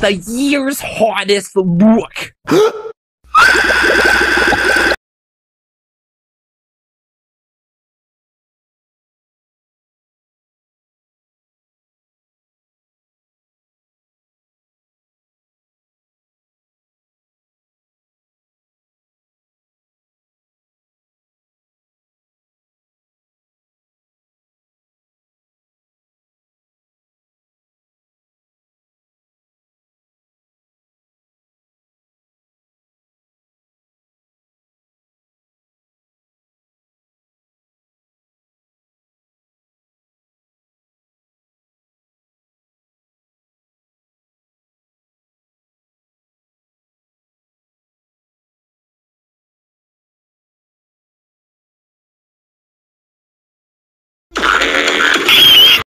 the year's hottest look.